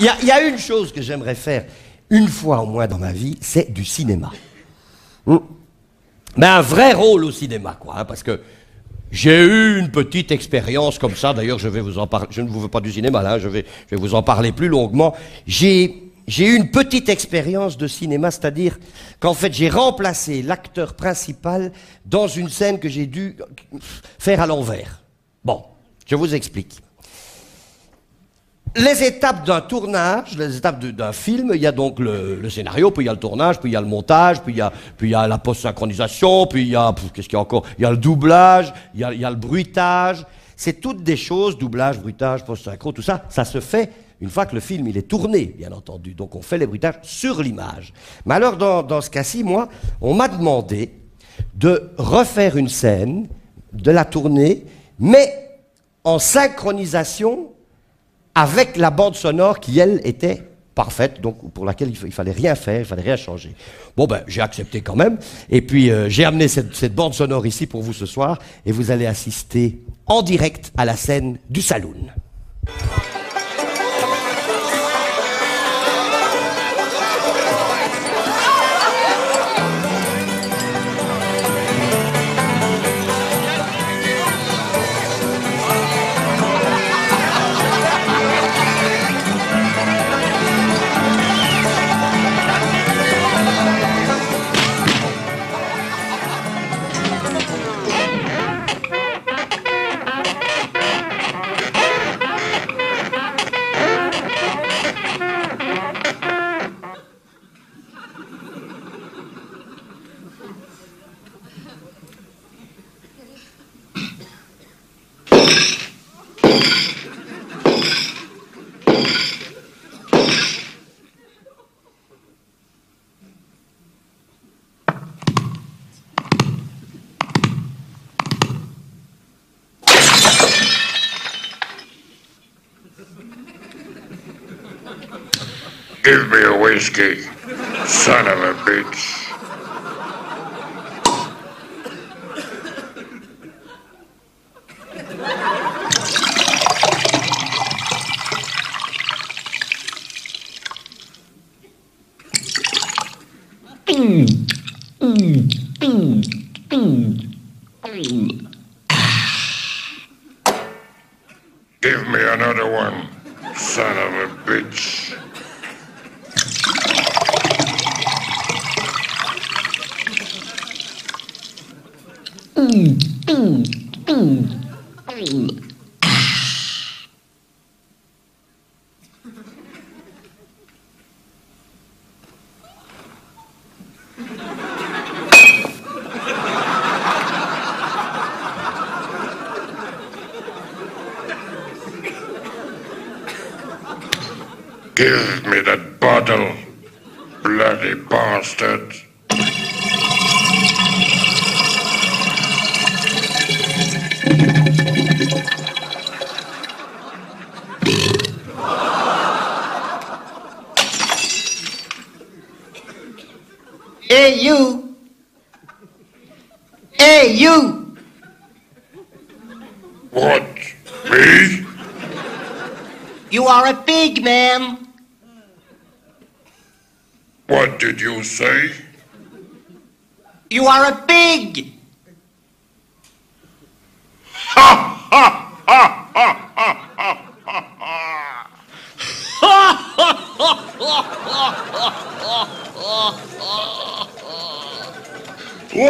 Il y y, a une chose que j'aimerais faire une fois au moins dans ma vie, c'est du cinéma. Hmm. Mais un vrai rôle au cinéma, quoi, hein, parce que j'ai eu une petite expérience comme ça. D'ailleurs, je vais vous en parler. Je ne vous veux pas du cinéma, là. Je vais, je vais vous en parler plus longuement. J'ai j'ai eu une petite expérience de cinéma, c'est-à-dire qu'en fait, j'ai remplacé l'acteur principal dans une scène que j'ai dû faire à l'envers. Bon, je vous explique. Les étapes d'un tournage, les étapes d'un film, il y a donc le, le scénario, puis il y a le tournage, puis il y a le montage, puis il y a, puis il y a la post-synchronisation, puis il y a, qu'est-ce qu'il y a encore? Il y a le doublage, il y a, il y a le bruitage. C'est toutes des choses, doublage, bruitage, post-synchro, tout ça, ça se fait une fois que le film il est tourné, bien entendu. Donc on fait les bruitages sur l'image. Mais alors dans, dans ce cas-ci, moi, on m'a demandé de refaire une scène, de la tourner, mais en synchronisation avec la bande sonore qui, elle, était parfaite, donc pour laquelle il, il fallait rien faire, il fallait rien changer. Bon, ben, j'ai accepté quand même, et puis euh, j'ai amené cette bande sonore ici pour vous ce soir, et vous allez assister en direct à la scène du saloon. Give me a whiskey, son of a bitch. Give me another one, son of a bitch. Give me that bottle, bloody bastard. Hey, you. Hey, you. What? Me? You are a pig, man. What did you say? You are a pig. You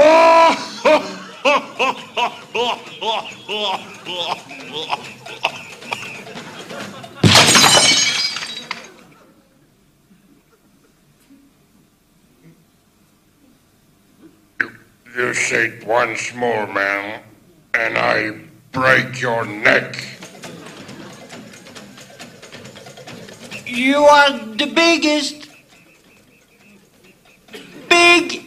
say once more, man, and I break your neck. You are the biggest. Big